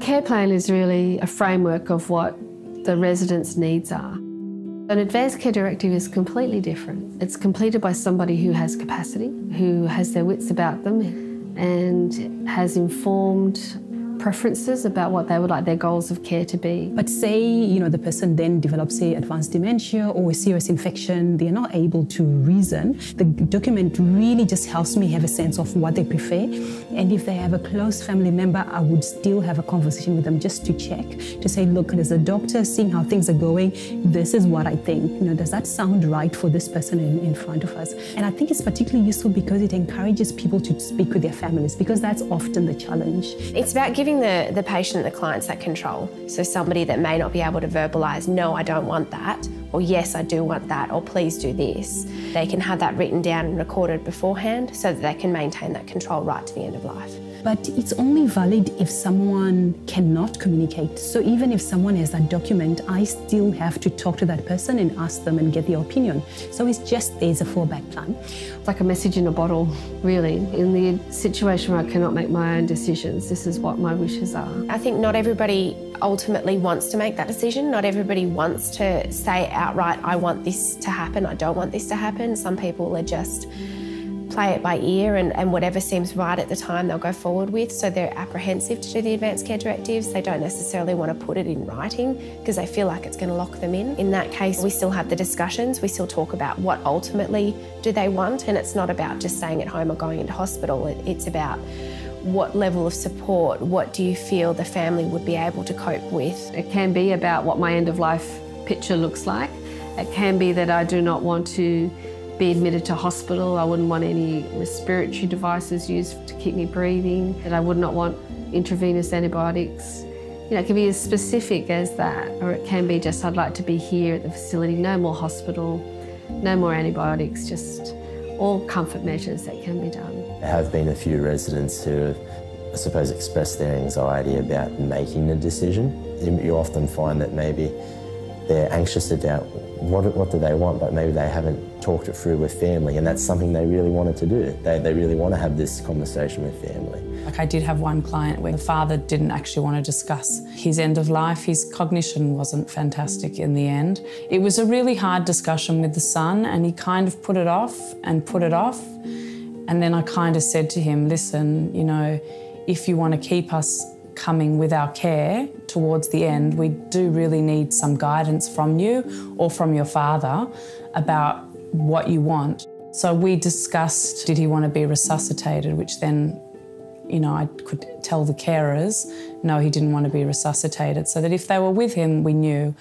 Care plan is really a framework of what the residents' needs are. An advanced care directive is completely different. It's completed by somebody who has capacity, who has their wits about them and has informed preferences about what they would like their goals of care to be. But say, you know, the person then develops, say, advanced dementia or a serious infection, they're not able to reason. The document really just helps me have a sense of what they prefer. And if they have a close family member, I would still have a conversation with them just to check, to say, look, there's a doctor seeing how things are going. This is what I think. You know, does that sound right for this person in, in front of us? And I think it's particularly useful because it encourages people to speak with their families because that's often the challenge. It's about giving giving the, the patient, the clients that control. So somebody that may not be able to verbalise, no, I don't want that, or yes, I do want that, or please do this. They can have that written down and recorded beforehand so that they can maintain that control right to the end of life. But it's only valid if someone cannot communicate. So even if someone has that document, I still have to talk to that person and ask them and get their opinion. So it's just there's a fallback plan. It's like a message in a bottle, really. In the situation where I cannot make my own decisions, this is what my wishes are. I think not everybody ultimately wants to make that decision. Not everybody wants to say outright, I want this to happen, I don't want this to happen. Some people are just play it by ear and, and whatever seems right at the time they'll go forward with. So they're apprehensive to do the advanced care directives. They don't necessarily want to put it in writing because they feel like it's going to lock them in. In that case, we still have the discussions. We still talk about what ultimately do they want. And it's not about just staying at home or going into hospital. It, it's about what level of support, what do you feel the family would be able to cope with? It can be about what my end of life picture looks like. It can be that I do not want to be admitted to hospital. I wouldn't want any respiratory devices used to keep me breathing, that I would not want intravenous antibiotics. You know, it can be as specific as that, or it can be just, I'd like to be here at the facility, no more hospital, no more antibiotics, just all comfort measures that can be done. There have been a few residents who have, I suppose, expressed their anxiety about making the decision. You often find that maybe they're anxious about what, what do they want, but maybe they haven't talked it through with family, and that's something they really wanted to do. They, they really want to have this conversation with family. Like I did have one client where the father didn't actually want to discuss his end of life. His cognition wasn't fantastic in the end. It was a really hard discussion with the son, and he kind of put it off and put it off. And then I kind of said to him, listen, you know, if you want to keep us coming with our care towards the end, we do really need some guidance from you or from your father about what you want. So we discussed did he want to be resuscitated, which then, you know, I could tell the carers no, he didn't want to be resuscitated, so that if they were with him, we knew.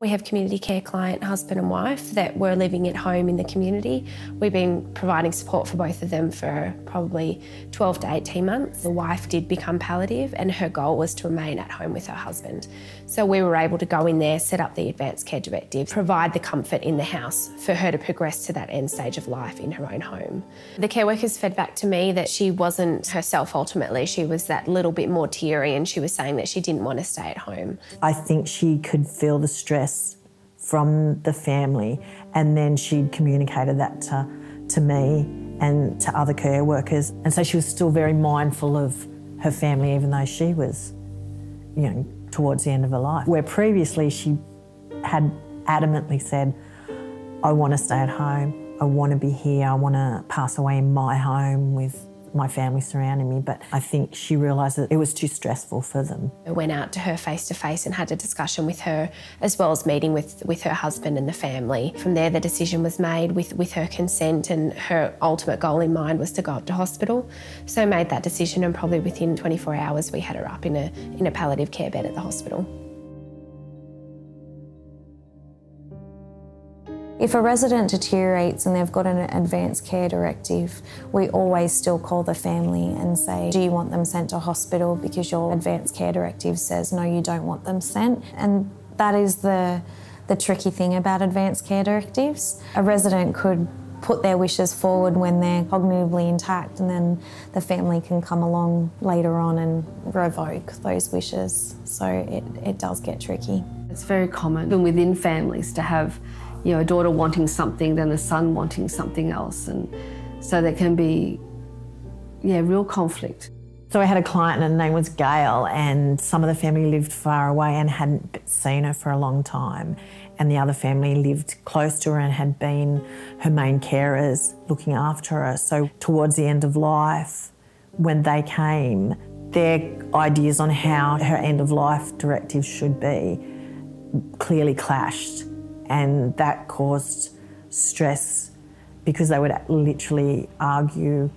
We have community care client, husband and wife, that were living at home in the community. We've been providing support for both of them for probably 12 to 18 months. The wife did become palliative and her goal was to remain at home with her husband. So we were able to go in there, set up the advanced care directive, provide the comfort in the house for her to progress to that end stage of life in her own home. The care workers fed back to me that she wasn't herself ultimately. She was that little bit more teary and she was saying that she didn't want to stay at home. I think she could feel the stress from the family, and then she'd communicated that to, to me and to other care workers. And so she was still very mindful of her family, even though she was, you know, towards the end of her life. Where previously she had adamantly said, I want to stay at home, I want to be here, I want to pass away in my home with my family surrounding me, but I think she realised that it was too stressful for them. I went out to her face to face and had a discussion with her, as well as meeting with, with her husband and the family. From there, the decision was made with, with her consent, and her ultimate goal in mind was to go up to hospital. So I made that decision, and probably within 24 hours, we had her up in a, in a palliative care bed at the hospital. If a resident deteriorates and they've got an advanced care directive, we always still call the family and say, do you want them sent to hospital because your advanced care directive says no, you don't want them sent. And that is the, the tricky thing about advanced care directives. A resident could put their wishes forward when they're cognitively intact and then the family can come along later on and revoke those wishes. So it, it does get tricky. It's very common, within families, to have you know, a daughter wanting something, then a son wanting something else. And so there can be, yeah, real conflict. So I had a client and her name was Gail and some of the family lived far away and hadn't seen her for a long time. And the other family lived close to her and had been her main carers looking after her. So towards the end of life, when they came, their ideas on how her end of life directive should be clearly clashed. And that caused stress because they would literally argue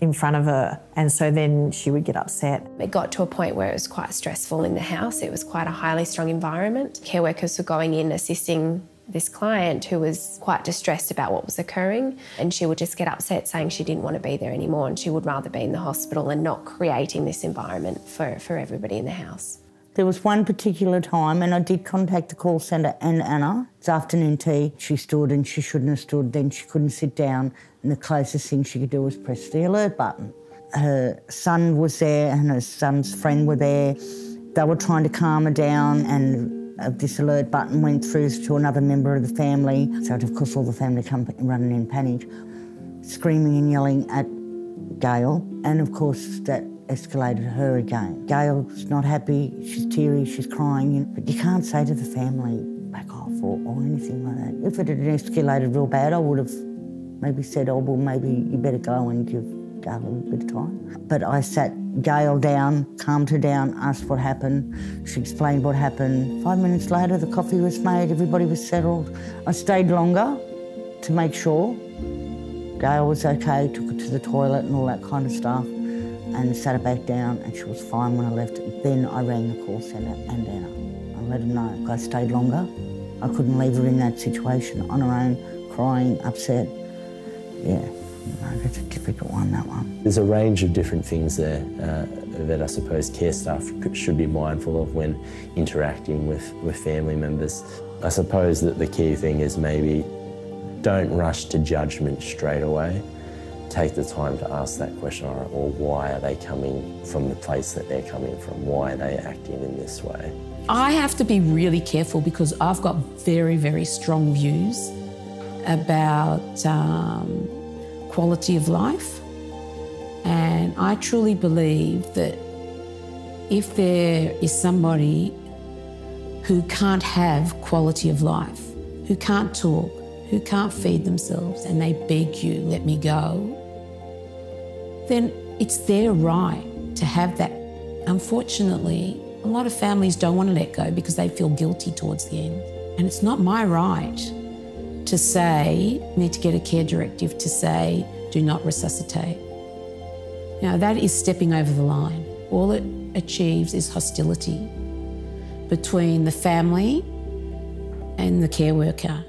in front of her. And so then she would get upset. It got to a point where it was quite stressful in the house. It was quite a highly strung environment. Care workers were going in assisting this client who was quite distressed about what was occurring and she would just get upset saying she didn't want to be there anymore and she would rather be in the hospital and not creating this environment for, for everybody in the house. There was one particular time, and I did contact the call centre and Anna. It's afternoon tea. She stood and she shouldn't have stood. Then she couldn't sit down, and the closest thing she could do was press the alert button. Her son was there, and her son's friend were there. They were trying to calm her down, and uh, this alert button went through to another member of the family. So, of course, all the family come running in panic, screaming and yelling at Gail. And of course, that escalated her again. Gail's not happy, she's teary, she's crying, but you can't say to the family, back off or, or anything like that. If it had escalated real bad, I would have maybe said, oh, well, maybe you better go and give Gail a bit of time. But I sat Gail down, calmed her down, asked what happened. She explained what happened. Five minutes later, the coffee was made, everybody was settled. I stayed longer to make sure Gail was okay, took her to the toilet and all that kind of stuff and sat her back down and she was fine when I left. Then I rang the call centre and Anna. I let them know I stayed longer. I couldn't leave her in that situation on her own, crying, upset. Yeah, that's a difficult one, that one. There's a range of different things there uh, that I suppose care staff should be mindful of when interacting with, with family members. I suppose that the key thing is maybe don't rush to judgment straight away take the time to ask that question or, or why are they coming from the place that they're coming from? Why are they acting in this way? I have to be really careful because I've got very, very strong views about um, quality of life. And I truly believe that if there is somebody who can't have quality of life, who can't talk, who can't feed themselves, and they beg you, let me go, then it's their right to have that. Unfortunately, a lot of families don't want to let go because they feel guilty towards the end. And it's not my right to say, need to get a care directive to say, do not resuscitate. Now, that is stepping over the line. All it achieves is hostility between the family and the care worker.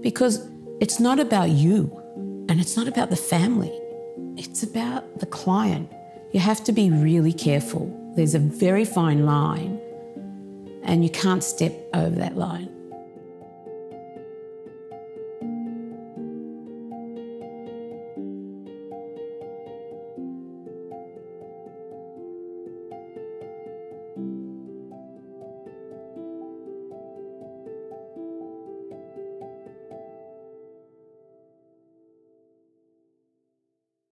Because it's not about you and it's not about the family. It's about the client. You have to be really careful. There's a very fine line, and you can't step over that line.